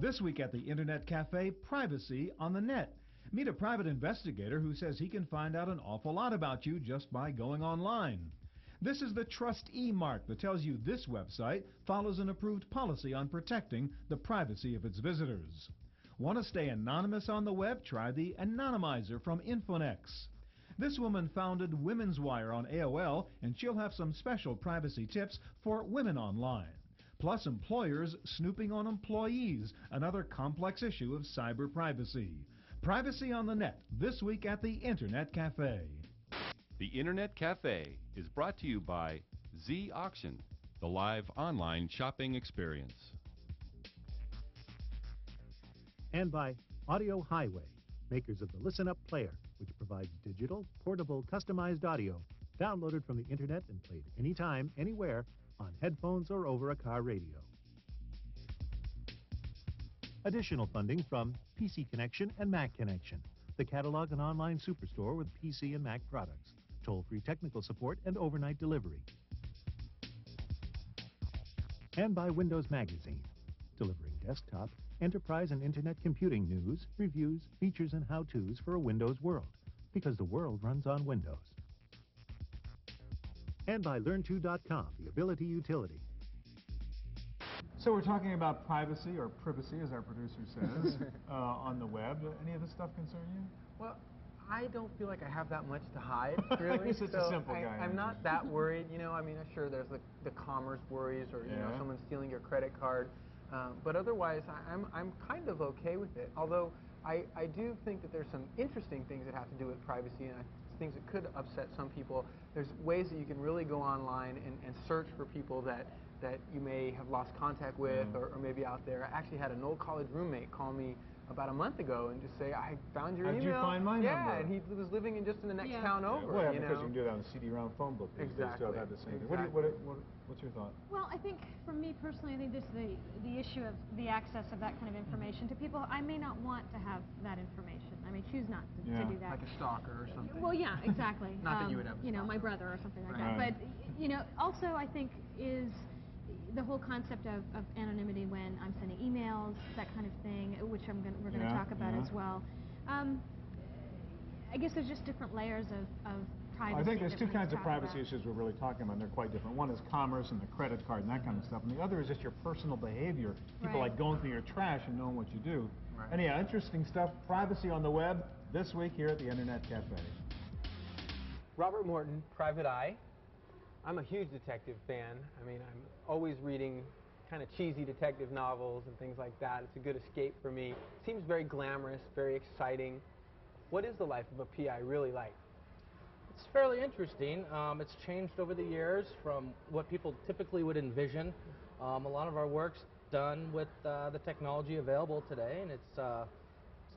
This week at the Internet Cafe, privacy on the net. Meet a private investigator who says he can find out an awful lot about you just by going online. This is the Trust E mark that tells you this website follows an approved policy on protecting the privacy of its visitors. Want to stay anonymous on the web? Try the Anonymizer from Infonex. This woman founded Women's Wire on AOL, and she'll have some special privacy tips for women online. Plus, employers snooping on employees, another complex issue of cyber privacy. Privacy on the net, this week at the Internet Cafe. The Internet Cafe is brought to you by Z Auction, the live online shopping experience. And by Audio Highway, makers of the Listen Up Player, which provides digital, portable, customized audio downloaded from the internet and played anytime, anywhere on headphones or over a car radio. Additional funding from PC Connection and Mac Connection, the catalog and online superstore with PC and Mac products toll-free technical support, and overnight delivery. And by Windows Magazine, delivering desktop, enterprise, and internet computing news, reviews, features, and how-tos for a Windows world, because the world runs on Windows. And by Learn2.com, the Ability Utility. So we're talking about privacy, or privacy, as our producer says, uh, on the web. Any of this stuff concern you? Well, I don't feel like I have that much to hide, really. You're such so a simple I, guy. I'm not that worried. You know, I mean, sure, there's the, the commerce worries or, you yeah. know, someone stealing your credit card. Um, but otherwise, I, I'm, I'm kind of okay with it. Although I, I do think that there's some interesting things that have to do with privacy and things that could upset some people. There's ways that you can really go online and, and search for people that, that you may have lost contact with mm. or, or maybe out there. I actually had an old college roommate call me about a month ago and just say, I found your How'd email. you find my yeah, number? and he was living in just in the next yeah. town over. Well, yeah, you because know? you can do that on the CD-ROM phone book these exactly. days. So the same exactly. What, you, what, what, what's your thought? Well, I think for me personally, I think just the, the issue of the access of that kind of information to people, I may not want to have that information. I may choose not to, yeah. to do that. Like a stalker or something. Well, yeah, exactly. not um, that you would have You know, my brother or something like right. that. But, you know, also I think is the whole concept of, of anonymity when I'm sending emails, that kind of thing, which I'm gonna, we're going to yeah, talk about yeah. as well. Um, I guess there's just different layers of, of privacy. I think there's two kinds of privacy about. issues we're really talking about, and they're quite different. One is commerce and the credit card and that kind of stuff, and the other is just your personal behavior. People Right. like going through your trash and knowing what you do. Right. And yeah, interesting stuff. Privacy on the web this week here at the Internet Cafe. Robert Morton, Private Eye. I'm a huge detective fan. I mean, I'm always reading kind of cheesy detective novels and things like that. It's a good escape for me. It seems very glamorous, very exciting. What is the life of a PI really like? It's fairly interesting. Um, it's changed over the years from what people typically would envision. Um, a lot of our work's done with uh, the technology available today, and it's uh, it's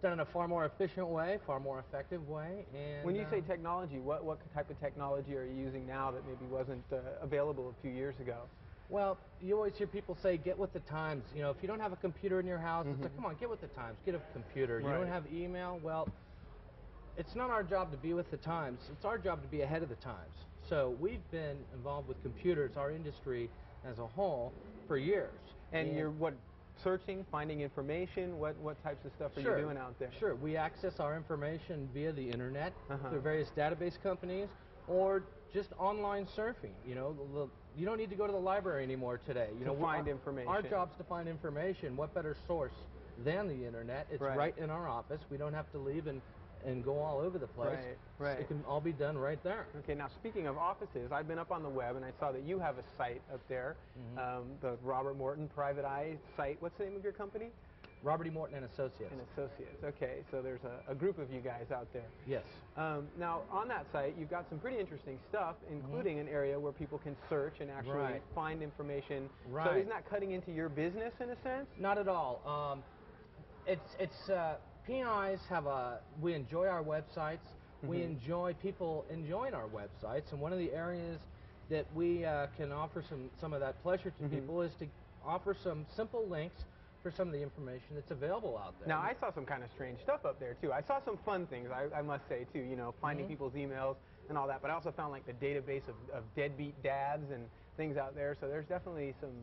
done in a far more efficient way, far more effective way. And When you uh, say technology, what, what type of technology are you using now that maybe wasn't uh, available a few years ago? Well, you always hear people say, get with the times. You know, if you don't have a computer in your house, it's Mhm. like, come on, get with the times. Get a computer. You don't have email? Well, it's not our job to be with the times. It's our job to be ahead of the times. So we've been involved with computers, our industry as a whole, for years. And you're what searching, finding information? What what types of stuff are Sure. you doing out there? Sure. We access our information via the internet Uh-huh. through various database companies or just online surfing. You know, the, the- you don't need to go to the library anymore today. You To know, find our, information. Our job's to find information. What better source than the internet? It's Right. right, in our office. We don't have to leave and, and go all over the place. Right, right. It can all be done right there. Okay, now speaking of offices, I've been up on the web and I saw that you have a site up there, Mm-hmm. um, the Robert Morton Private Eye site. What's the name of your company? Robert E. Morton and Associates. And Associates. Okay, so there's a, a group of you guys out there. yes. Um, now, on that site, you've got some pretty interesting stuff, including an area where people can search and actually Mm-hmm. Right. find information. So Right. isn't that cutting into your business in a sense? Not at all. Um, it's it's uh, PIs have a we enjoy our websites. We Mhm. enjoy people enjoying our websites, and one of the areas that we uh, can offer some some of that pleasure to Mhm. people is to offer some simple links for some of the information that's available out there. Now, I saw some kind of strange stuff up there, too. I saw some fun things, I, I must say, too, you know, finding Mhm. people's emails and all that, but I also found, like, the database of, of deadbeat dads and things out there, so there's definitely some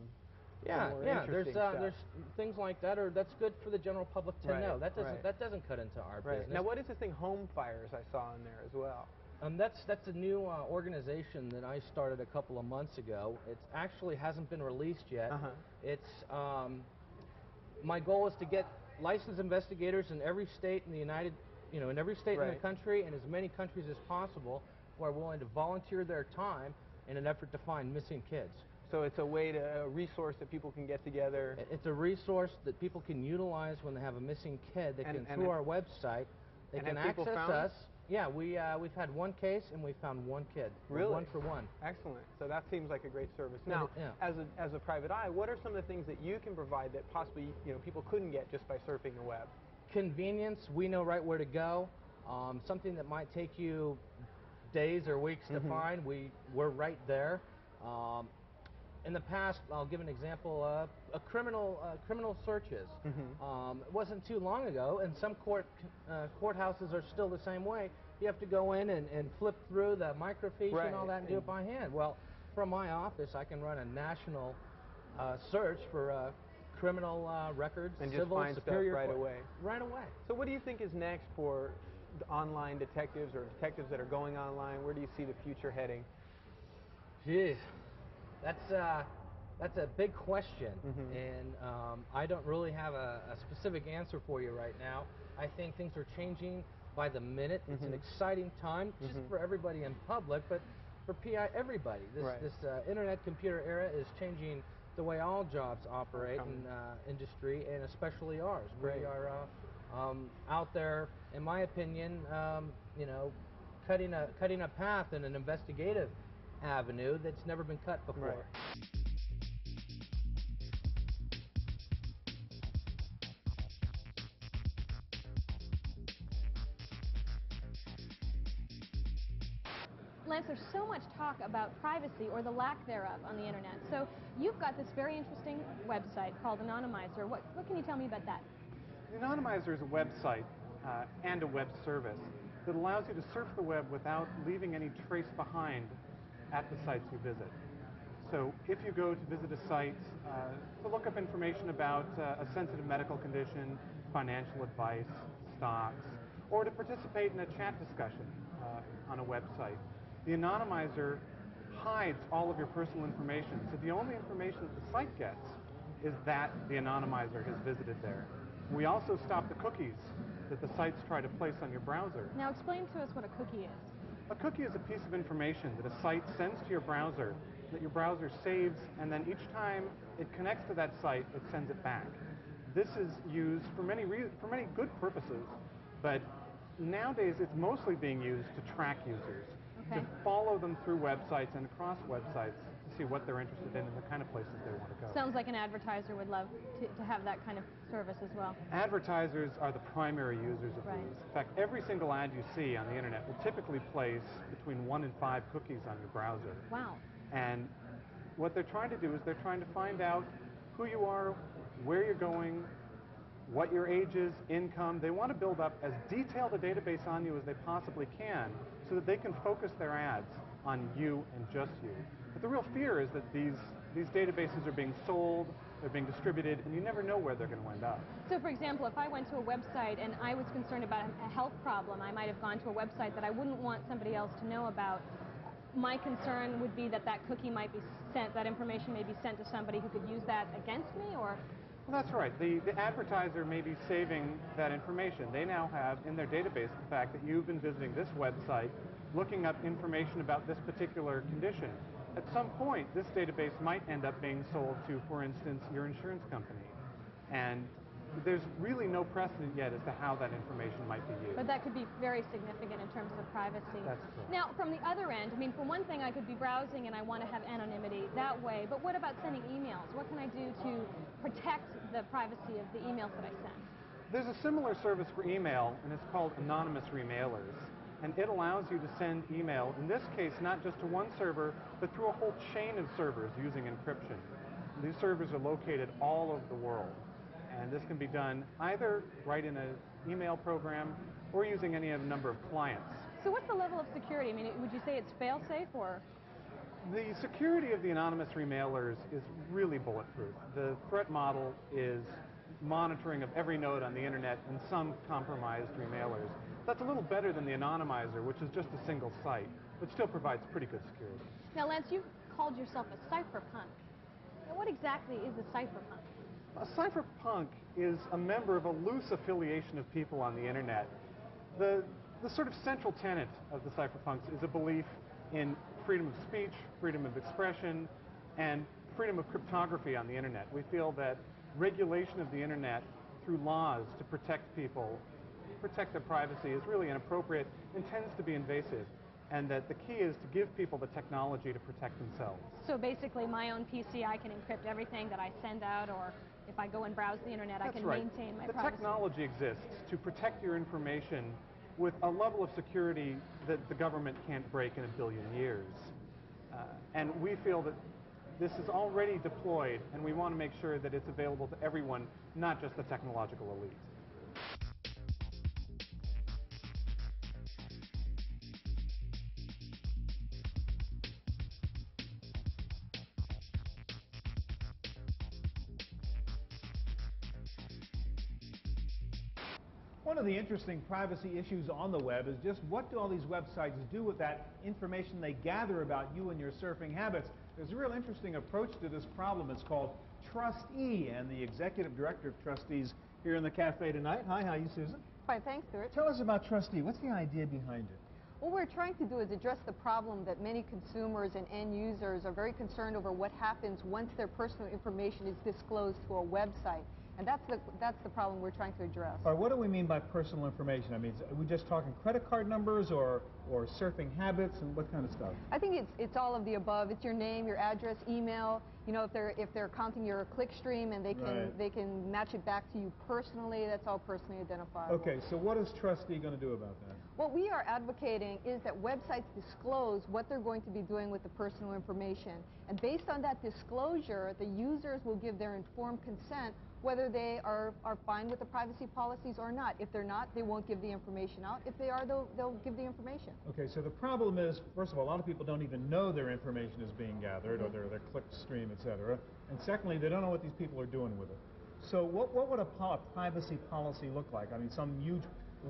Yeah, yeah. There's uh, there's things like that, or that's good for the general public to Right, know. That doesn't right. that doesn't cut into our Right. business. Now, what is this thing, Home Fires, I saw in there as well? Um, that's that's a new uh, organization that I started a couple of months ago. It actually hasn't been released yet. Uh-huh. It's um, my goal is to get licensed investigators in every state in the United, you know, in every state in the country and as many countries as possible who are willing to volunteer their time in an effort to find missing kids. So it's a way to, a resource that people can get together. It's a resource that people can utilize when they have a missing kid. They And- can and through our website. They can access it? us. Yeah, we uh, we've had one case and we found one kid. Really? One for one. Excellent. So that seems like a great service. Now, yeah. as a as a private eye, what are some of the things that you can provide that possibly you know people couldn't get just by surfing the web? Convenience, we know right where to go. Um, something that might take you days or weeks to Mhm. find, we we're right there. Um, in the past, I'll give an example. Uh, a criminal uh, criminal searches. Mhm. Um, it wasn't too long ago, and some court uh, courthouses are still the same way. You have to go in and, and flip through the microfiche and all that and do it by hand. Well, from my office, I can run a national uh, search for uh, criminal uh, records, And just civil, find stuff right court- away. Right away. So what do you think is next for online detectives or detectives that are going online? Where do you see the future heading? Jeez, that's uh, that's a big question, Mhm. and um, I don't really have a, a specific answer for you right now. I think things are changing by the minute. It's an Mhm. exciting time, just Mhm. for everybody in public, but for PI everybody. This Right. this uh, internet computer era is changing the way all jobs operate in uh, industry, and especially ours. Great. We are uh, um, out there, in my opinion, um, you know, cutting a cutting a path in an investigative avenue that's never been cut before. Right. Lance, there's so much talk about privacy or the lack thereof on the internet. So you've got this very interesting website called Anonymizer. What, what can you tell me about that? Anonymizer is a website uh, and a web service that allows you to surf the web without leaving any trace behind at the sites you visit. So if you go to visit a site uh, to look up information about uh, a sensitive medical condition, financial advice, stocks, or to participate in a chat discussion uh, on a website, the Anonymizer hides all of your personal information. So the only information that the site gets is that the Anonymizer has visited there. We also stop the cookies that the sites try to place on your browser. Now explain to us what a cookie is. A cookie is a piece of information that a site sends to your browser that your browser saves, and then each time it connects to that site, it sends it back. This is used for many, re- for many good purposes, but nowadays it's mostly being used to track users, Okay. to follow them through websites and across websites see what they're interested in and the kind of places they want to go. Sounds like an advertiser would love to, to have that kind of service as well. Advertisers are the primary users of Right. these. In fact, every single ad you see on the internet will typically place between one and five cookies on your browser. Wow. And what they're trying to do is they're trying to find out who you are, where you're going, what your age is, income. They want to build up as detailed a database on you as they possibly can so that they can focus their ads on you and just you. But the real fear is that these, these databases are being sold, they're being distributed, and you never know where they're going to end up. So, for example, if I went to a website and I was concerned about a health problem, I might have gone to a website that I wouldn't want somebody else to know about. My concern would be that that cookie might be sent, that information may be sent to somebody who could use that against me, or that's right. The, the advertiser may be saving that information. They now have in their database the fact that you've been visiting this website, looking up information about this particular condition. At some point, this database might end up being sold to, for instance, your insurance company. And there's really no precedent yet as to how that information might be used. but that could be very significant in terms of privacy. That's correct. Now, from the other end, I mean, for one thing, I could be browsing and I want to have anonymity that way, but what about sending emails? What can I do to protect the privacy of the emails that I send? There's a similar service for email, and it's called Anonymous Remailers. And it allows you to send email, in this case, not just to one server, but through a whole chain of servers using encryption. These servers are located all over the world. And this can be done either right in an email program or using any of a number of clients. So what's the level of security? I mean, would you say it's fail-safe or? The security of the anonymous remailers is really bulletproof. The threat model is monitoring of every node on the internet and some compromised remailers. That's a little better than the anonymizer, which is just a single site, but still provides pretty good security. Now, Lance, you've called yourself a cypherpunk. Now, what exactly is a cypherpunk? A cypherpunk is a member of a loose affiliation of people on the internet. The, the sort of central tenet of the cypherpunks is a belief in freedom of speech, freedom of expression, and freedom of cryptography on the internet. We feel that regulation of the internet through laws to protect people, protect their privacy is really inappropriate and tends to be invasive. And that the key is to give people the technology to protect themselves. So basically, my own PC, I can encrypt everything that I send out, or if I go and browse the internet, That's I can right. maintain my the privacy. technology exists to protect your information with a level of security that the government can't break in a billion years. Uh, and we feel that this is already deployed, and we want to make sure that it's available to everyone, not just the technological elite. The interesting privacy issues on the web is just what do all these websites do with that information they gather about you and your surfing habits? There's a real interesting approach to this problem. It's called TRUSTe, and the executive director of TRUSTe's here in the cafe tonight. Hi, how are you, Susan? Fine, thanks, Stewart. Tell us about TRUSTe. What's the idea behind it? What we're trying to do is address the problem that many consumers and end users are very concerned over what happens once their personal information is disclosed to a website. And that's the, that's the problem we're trying to address. All right, what do we mean by personal information? I mean, are we just talking credit card numbers or, or surfing habits and what kind of stuff? I think it's, it's all of the above. It's your name, your address, email. You know, if they're, if they're counting your click stream and they can, Right. they can match it back to you personally, that's all personally identifiable. Okay, so what is TRUSTe going to do about that? What we are advocating is that websites disclose what they're going to be doing with the personal information. And based on that disclosure, the users will give their informed consent whether they are, are fine with the privacy policies or not. If they're not, they won't give the information out. If they are, they'll, they'll give the information. Okay, so the problem is, first of all, a lot of people don't even know their information is being gathered or their, their click stream, et cetera. And secondly, they don't know what these people are doing with it. So what, what would a, privacy policy look like? I mean, some huge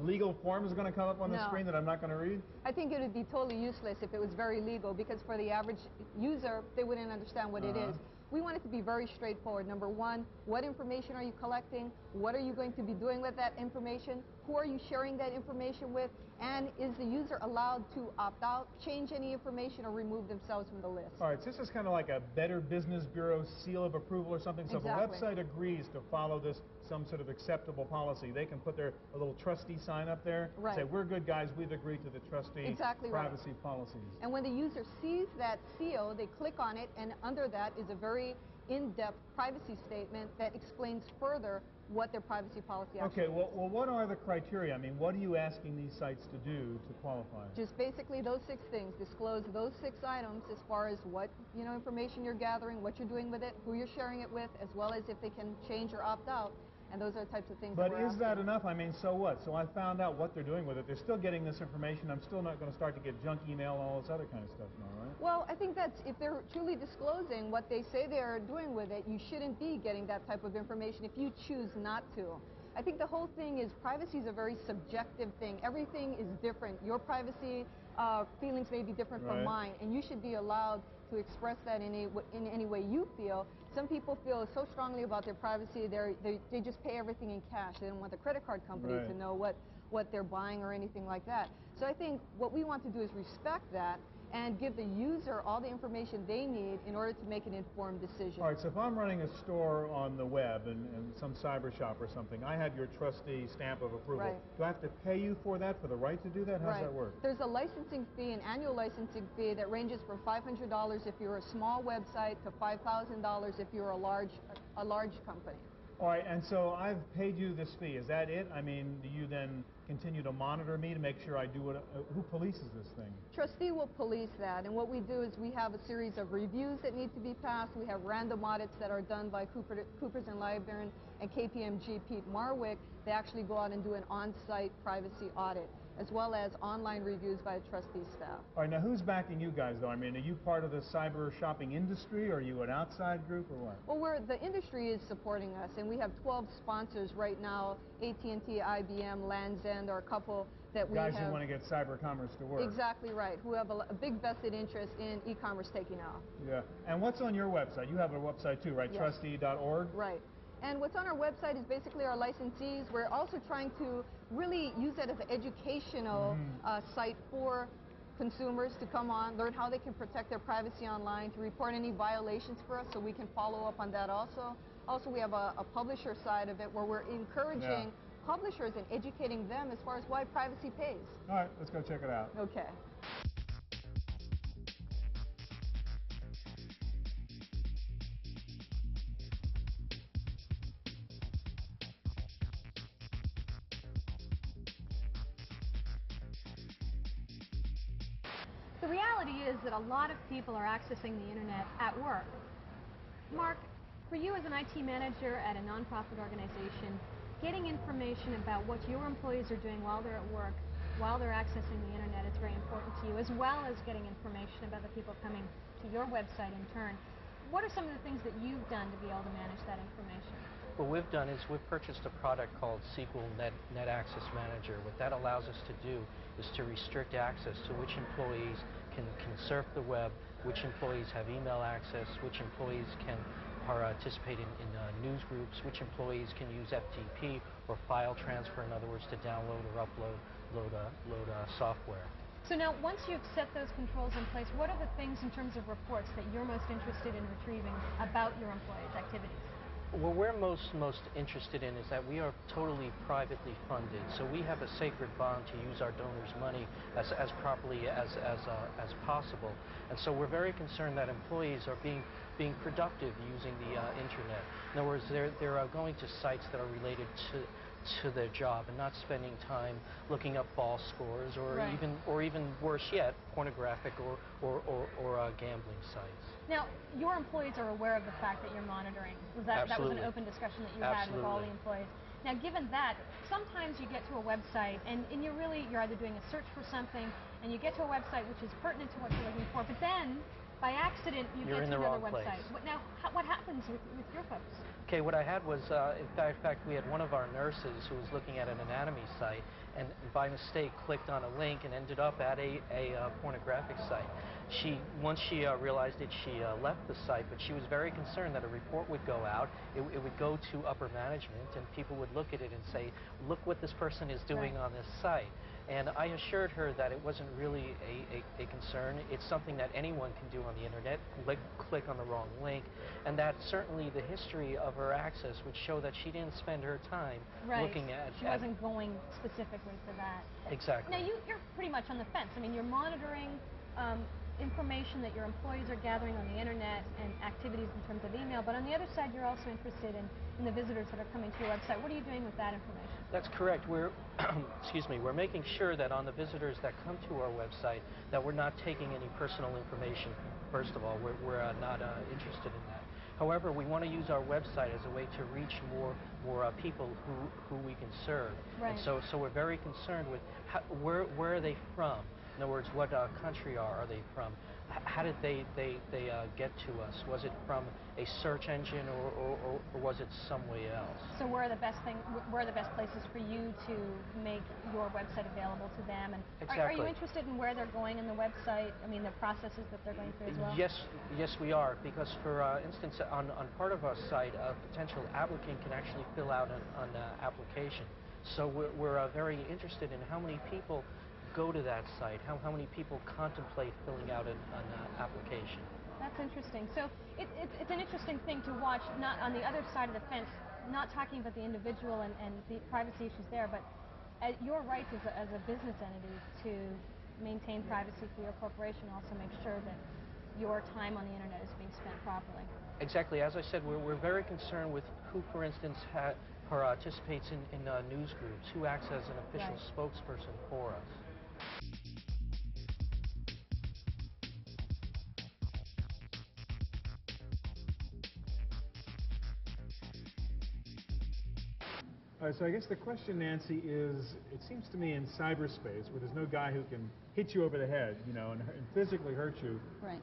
legal form is going to come up on the screen that I'm not going to read? I think it would be totally useless if it was very legal because for the average user, they wouldn't understand what it Uh-huh. is. We want it to be very straightforward. Number one, what information are you collecting? What are you going to be doing with that information? Who are you sharing that information with? And is the user allowed to opt out, change any information, or remove themselves from the list? All right, so this is kind of like a Better Business Bureau seal of approval or something. So Exactly. if a website agrees to follow this, some sort of acceptable policy, they can put their a little TRUSTe sign up there. Right. Say, we're good guys, we've agreed to the TRUSTe Exactly right. policies. And when the user sees that seal, they click on it, and under that is a very in-depth privacy statement that explains further what their privacy policy actually Okay, well, well, what are the criteria? I mean, what are you asking these sites to do to qualify? Just basically those six things. Disclose those six items as far as what you know information you're gathering, what you're doing with it, who you're sharing it with, as well as if they can change or opt out. And those are the types of things. But that is that enough? I mean, so what? So I found out what they're doing with it. They're still getting this information. I'm still not going to start to get junk email and all this other kind of stuff now, right? Well, I think that's if they're truly disclosing what they say they're doing with it, you shouldn't be getting that type of information if you choose not to. I think the whole thing is privacy is a very subjective thing. Everything is different. Your privacy uh, feelings may be different Right. from mine, and you should be allowed to express that in, in any way you feel. Some people feel so strongly about their privacy, they, they just pay everything in cash. They don't want the credit card company Right. to know what, what they're buying or anything like that. So I think what we want to do is respect that and give the user all the information they need in order to make an informed decision. All right, so if I'm running a store on the web and, and some cyber shop or something, I have your TRUSTe stamp of approval. Right. Do I have to pay you for that, for the right to do that? How does that work? There's a licensing fee, an annual licensing fee that ranges from $500 if you're a small website to $5,000 if you're a large, a large company. All right, and so I've paid you this fee. Is that it? I mean, do you then continue to monitor me to make sure I do what? Uh, who polices this thing? TRUSTe will police that, and what we do is we have a series of reviews that need to be passed. We have random audits that are done by Cooper, Coopers and Lybrand and KPMG Peat Marwick. They actually go out and do an on-site privacy audit. As well as online reviews by the TRUSTe staff. All right, now who's backing you guys though? I mean, are you part of the cyber shopping industry? Or are you an outside group or what? Well, we're, the industry is supporting us, and we have 12 sponsors right now. AT&T, IBM, Lands' End are a couple that we Guys have. who want to get cyber commerce to work. Exactly right. Who have a, a big vested interest in e-commerce taking off. Yeah. And what's on your website? You have a website too, right? Yes. TRUSTe.org. Right. And what's on our website is basically our licensees. We're also trying to really use that as an educational Mhm. uh, site for consumers to come on, learn how they can protect their privacy online, to report any violations for us so we can follow up on that also. Also, we have a, a publisher side of it where we're encouraging Yeah. publishers and educating them as far as why privacy pays. All right, let's go check it out. Okay. Is that a lot of people are accessing the internet at work. Mark, for you as an IT manager at a nonprofit organization, getting information about what your employees are doing while they're at work, while they're accessing the internet is very important to you, as well as getting information about the people coming to your website in turn. What are some of the things that you've done to be able to manage that information? What we've done is we've purchased a product called SQL Net, Net Access Manager. What that allows us to do is to restrict access to which employees can, can surf the web, which employees have email access, which employees can participate in, in uh, news groups, which employees can use FTP or file transfer, in other words, to download or upload load, uh, load uh, software. So now, once you've set those controls in place, what are the things in terms of reports that you're most interested in retrieving about your employees' activities? What we're most most interested in is that we are totally privately funded, so we have a sacred bond to use our donors' money as, as properly as as uh, as possible, and so we're very concerned that employees are being being productive using the uh, internet. In other words, they're they're going to sites that are related to to their job and not spending time looking up ball scores or Right. even or even worse yet, pornographic or or or, or uh, gambling sites. Now, your employees are aware of the fact that you're monitoring. Was that, that was an open discussion that you had with all the employees. Now, given that, sometimes you get to a website and, and you're really, you're either doing a search for something and you get to a website which is pertinent to what you're looking for, but then, by accident, you You're get in to the another wrong place. website. What, now, what happens with, with your folks? Okay, what I had was, uh, in fact, in fact, we had one of our nurses who was looking at an anatomy site and by mistake clicked on a link and ended up at a, a uh, pornographic site. She, once she uh, realized it, she uh, left the site, but she was very concerned that a report would go out, it, it would go to upper management, and people would look at it and say, look what this person is doing Right. on this site. And I assured her that it wasn't really a, a, a concern. It's something that anyone can do on the internet, click, click on the wrong link, and that certainly the history of her access would show that she didn't spend her time Right. looking at... She at- wasn't going specifically for that. Exactly. Now, you, you're pretty much on the fence. I mean, you're monitoring um, information that your employees are gathering on the internet and activities in terms of email, but on the other side, you're also interested in, in the visitors that are coming to your website. What are you doing with that information? That's correct. We're, excuse me, we're making sure that on the visitors that come to our website that we're not taking any personal information. First of all, we're, we're uh, not uh, interested in that. However, we want to use our website as a way to reach more more uh, people who, who we can serve. Right. And so, so we're very concerned with how, where where are they from? In other words, what uh, country are, are they from? How did they they, they uh, get to us? Was it from a search engine or, or, or, was it some way else? So where are the best thing? Where are the best places for you to make your website available to them? And are, are you interested in where they're going in the website? I mean, the processes that they're going through as well. Yes, yes, we are. Because, for uh, instance, on, on part of our site, a potential applicant can actually fill out an, an uh, application. So we're, we're uh, very interested in how many people go to that site, how, how many people contemplate filling out an, an uh, application. That's interesting. So it, it, it's an interesting thing to watch, not on the other side of the fence, not talking about the individual and, and the privacy issues there, but uh, your rights as a, as a business entity to maintain privacy for your corporation, also make sure that your time on the internet is being spent properly. Exactly. As I said, we're, we're very concerned with who, for instance, ha- participates in, in uh, news groups, who acts as an official Right. spokesperson for us. Right, so I guess the question, Nancy, is it seems to me in cyberspace where there's no guy who can hit you over the head, you know, and, and physically hurt you. Right.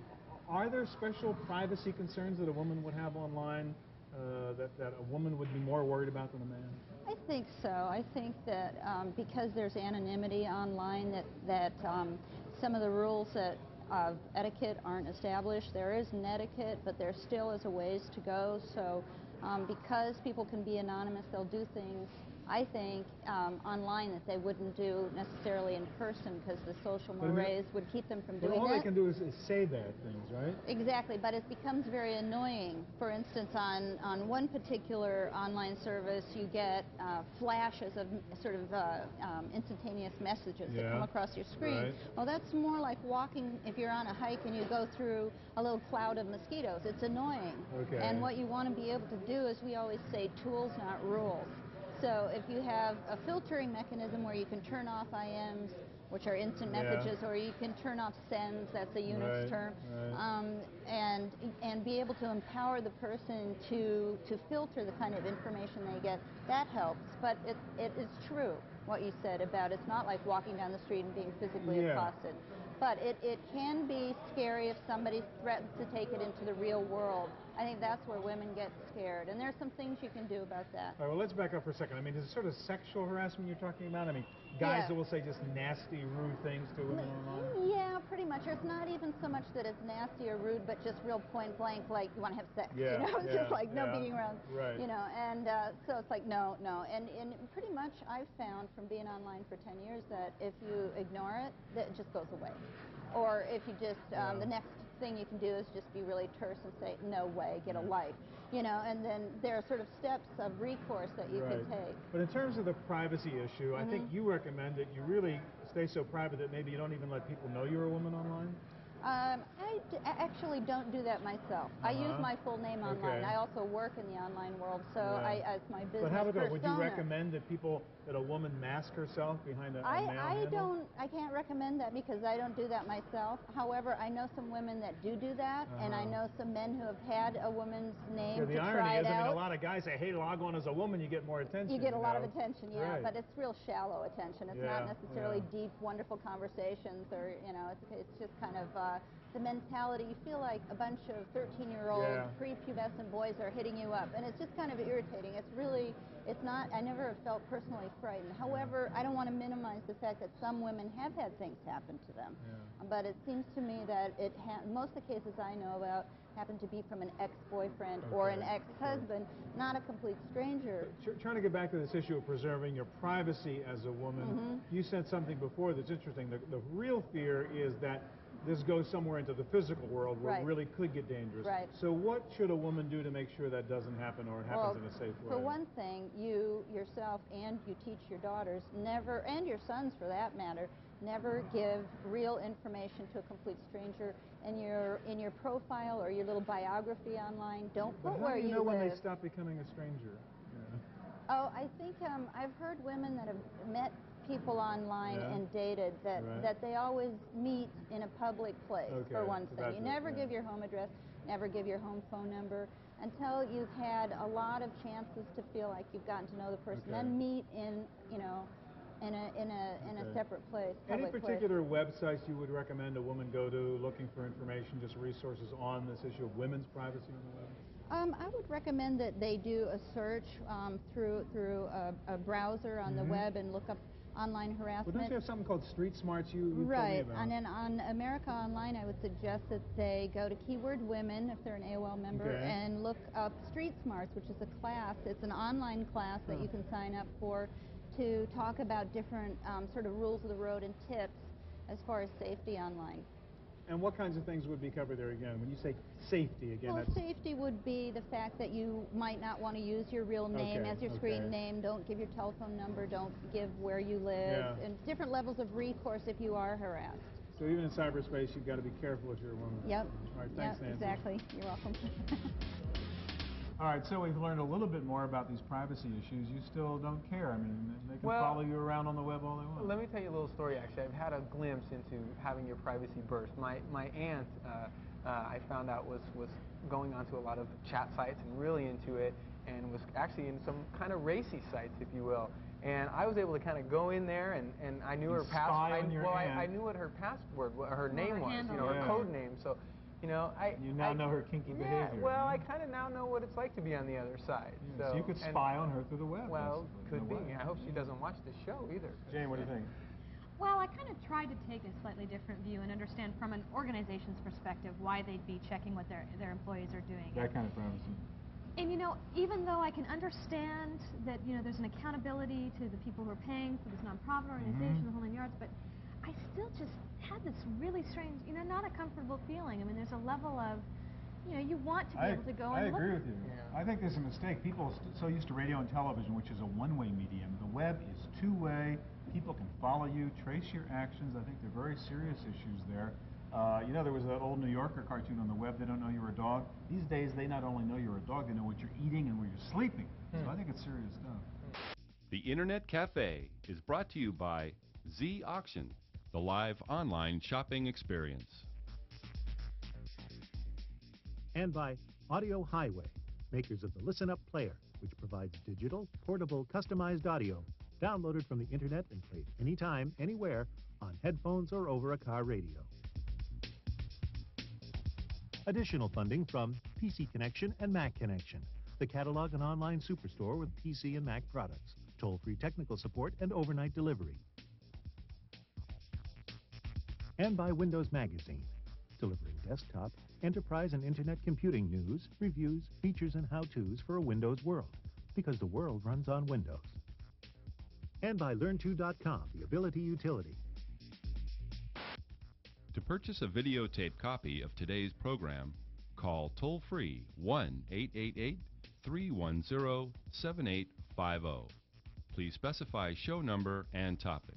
Are there special privacy concerns that a woman would have online uh, that, that a woman would be more worried about than a man? I think so. I think that um, because there's anonymity online, that that um, some of the rules that of etiquette aren't established. There is an etiquette, but there still is a ways to go. So Um, because people can be anonymous, they'll do things I think, um, online that they wouldn't do necessarily in person because the social But I mean- mores would keep them from doing all that. they can do is, is say bad things, right? Exactly, but it becomes very annoying. For instance, on, on one particular online service, you get uh, flashes of sort of uh, um, instantaneous messages that come across your screen. right. Well, that's more like walking, if you're on a hike and you go through a little cloud of mosquitoes. It's annoying. Okay. And what you want to be able to do is we always say tools, not rules. So if you have a filtering mechanism where you can turn off IMs, which are instant Yeah. messages, or you can turn off sends, that's a Unix Right, term, right. um, and and be able to empower the person to to filter the kind of information they get. That helps. But it it is true what you said about it's not like walking down the street and being physically Yeah. accosted. But it, it can be scary if somebody threatens to take it into the real world. I think that's where women get scared. And there's some things you can do about that. All right, well, let's back up for a second. I mean, is it sort of sexual harassment you're talking about? I mean, guys Yeah. that will say just nasty, rude things to women online? Yeah, pretty much. It's not even so much that it's nasty or rude, but just real point blank, like you want to have sex. Yeah, you know, it's yeah, just like no yeah. beating around. Right. You know, and uh, so it's like no, no, and and pretty much I've found from being online for 10 years that if you ignore it, that it just goes away, or if you just um, the next thing you can do is just be really terse and say no way, get a life. You know, and then there are sort of steps of recourse that you right. can take. But in terms of the privacy issue, I think Mhm. you recommend that you really stay so private that maybe you don't even let people know you're a woman online? Um, I d- actually don't do that myself. I use Uh-huh. my full name online. Okay. I also work in the online world, so Yeah. I, as my business But how about that? Would you recommend that people, that a woman mask herself behind a, a I, male I handle? don't. I can't recommend that because I don't do that myself. However, I know some women that do do that, and I Uh-huh. know some men who have had a woman's name Yeah, the to irony try is, it I mean, out. a lot of guys say, hey, log on as a woman, you get more attention. You get a lot of attention, yeah, Right. but it's real shallow attention. It's Yeah, not necessarily yeah. deep, wonderful conversations, or you know, it's, it's just kind of uh, the mentality. You feel like a bunch of 13-year-old Yeah. prepubescent boys are hitting you up, and it's just kind of irritating. It's really, it's not. I never have felt personally frightened. However, I don't want to minimize the fact that some women have had things happen to them. But it seems to me that it ha- most of the cases I know about happen to be from an ex-boyfriend or an ex-husband, not a complete stranger. Tr- Trying to get back to this issue of preserving your privacy as a woman, Mhm. you said something before that's interesting. The, the real fear is that this goes somewhere into the physical world where Right. it really could get dangerous. Right. So what should a woman do to make sure that doesn't happen or it happens Well, in a safe way? For one thing, you yourself and you teach your daughters never, and your sons for that matter, never give real information to a complete stranger in your in your profile or your little biography online. Don't But put where you you know when they stop becoming a stranger? Yeah. Oh, I think um, I've heard women that have met people online Yeah. and dated that Right. that they always meet in a public place. Okay, For one thing, that's you it, never yeah. give your home address, never give your home phone number until you've had a lot of chances to feel like you've gotten to know the person. Okay. Then meet in you know in a in a in Okay. a separate place. Any public place. particular websites you would recommend a woman go to looking for information, just resources on this issue of women's privacy on the web? Um, I would recommend that they do a search um, through through a, a browser on Mhm. the web and look up online Well, don't you have something called Street Smarts you, you Right, and then on America Online, I would suggest that they go to keyword women if they're an AOL member Okay. and look up Street Smarts, which is a class. It's an online class that Huh. you can sign up for to talk about different um, sort of rules of the road and tips as far as safety online. And what kinds of things would be covered there again? When you say safety, again, well, safety would be the fact that you might not want to use your real name Okay, as your screen okay. name. Don't give your telephone number. Don't give where you live. Yeah. And different levels of recourse if you are harassed. so even in cyberspace, you've got to be careful if you're a woman. Yep. All right, thanks, yep, Nancy. exactly. You're welcome. All right, so we've learned a little bit more about these privacy issues. You still don't care. I mean, they can Well- follow you around on the web all they want. Well let me tell you a little story. Actually, I've had a glimpse into having your privacy burst. My my aunt uh, uh, I found out was, was going onto a lot of chat sites and really into it and was actually in some kind of racy sites, if you will. And I was able to kind of go in there, and, and I knew And her password. spy I, on your well, I. I knew what her password, what her Well, name her was, handle. you know, Yeah. her code name. So, you know, I You now I- know her kinky yeah, behavior, Well, I kind of now know what it's like to be on the other side. Yeah, so you could and- spy on her through the web. Well, basically, could a be. way. I hope she doesn't watch the show either. Jane, what do you think? Well, I kind of tried to take a slightly different view and understand from an organization's perspective why they'd be checking what their, their employees are doing. That kind of privacy. And you know, even though I can understand that you know there's an accountability to the people who are paying for this nonprofit organization, Mhm. the whole nine yards, but I still just had this really strange, you know, not a comfortable feeling. I mean, there's a level of, you know, you want to be I, able to go I and look. I agree with you. Yeah. I think there's a mistake. People are so used to radio and television, which is a one-way medium. The web is two-way. People can follow you, trace your actions. I think there are very serious issues there. Uh, you know, there was that old New Yorker cartoon on the web. They don't know you're a dog. These days, they not only know you're a dog, they know what you're eating and where you're sleeping. So Hmm. I think it's serious stuff. The Internet Cafe is brought to you by Z Auction, the live online shopping experience. and by Audio Highway, makers of the Listen Up Player, which provides digital, portable, customized audio downloaded from the internet and played anytime, anywhere on headphones or over a car radio. Additional funding from PC Connection and Mac Connection, the catalog and online superstore with PC and Mac products, toll-free technical support and overnight delivery. And by Windows Magazine, delivering desktop, enterprise, and internet computing news, reviews, features, and how-tos for a Windows world, because the world runs on Windows. And by Learn2.com, the ability utility. To purchase a videotape copy of today's program, call toll free 1 888 310 7850. Please specify show number and topic.